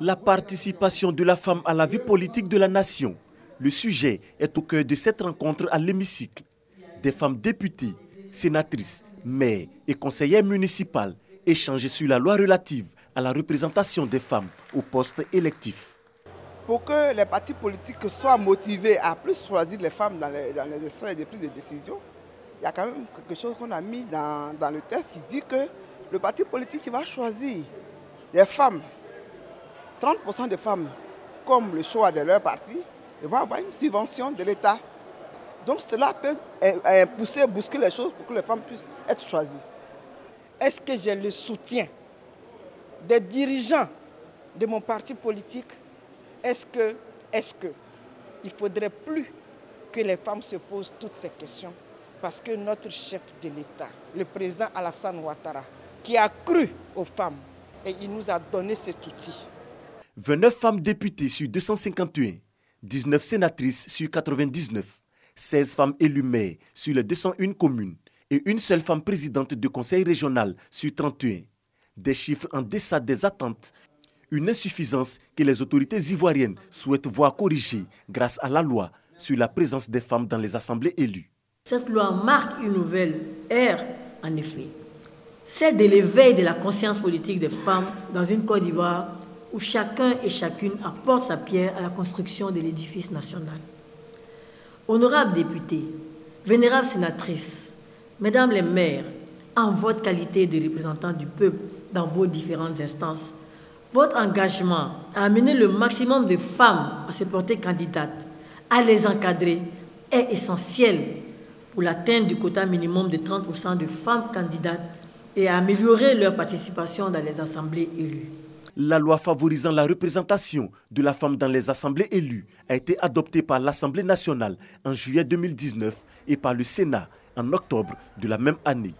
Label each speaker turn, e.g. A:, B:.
A: La participation de la femme à la vie politique de la nation. Le sujet est au cœur de cette rencontre à l'hémicycle. Des femmes députées, sénatrices, maires et conseillères municipales échangent sur la loi relative à la représentation des femmes au poste électif.
B: Pour que les partis politiques soient motivés à plus choisir les femmes dans les, dans les de prise de décision, il y a quand même quelque chose qu'on a mis dans, dans, le texte qui dit que le parti politique qui va choisir les femmes, 30% des femmes comme le choix de leur parti, vont avoir une subvention de l'État. Donc cela peut pousser, bousculer les choses pour que les femmes puissent être choisies.
C: Est-ce que j'ai le soutien des dirigeants de mon parti politique? Est-ce que, est-ce que, il faudrait plus que les femmes se posent toutes ces questions? Parce que notre chef de l'État, le président Alassane Ouattara, qui a cru aux femmes et il nous a donné cet outil.
A: 29 femmes députées sur 251, 19 sénatrices sur 99, 16 femmes élues maires sur les 201 communes et une seule femme présidente de conseil régional sur 31. Des chiffres en deçà des attentes, une insuffisance que les autorités ivoiriennes souhaitent voir corrigée grâce à la loi sur la présence des femmes dans les assemblées élues.
D: Cette loi marque une nouvelle ère, en effet, celle de l'éveil de la conscience politique des femmes dans une Côte d'Ivoire où chacun et chacune apporte sa pierre à la construction de l'édifice national. Honorables députés, vénérables sénatrices, mesdames les maires, en votre qualité de représentants du peuple dans vos différentes instances, votre engagement à amener le maximum de femmes à se porter candidates, à les encadrer, est essentiel pour l'atteinte du quota minimum de 30% de femmes candidates et à améliorer leur participation dans les assemblées élues.
A: La loi favorisant la représentation de la femme dans les assemblées élues a été adoptée par l'Assemblée nationale en juillet 2019 et par le Sénat en octobre de la même année.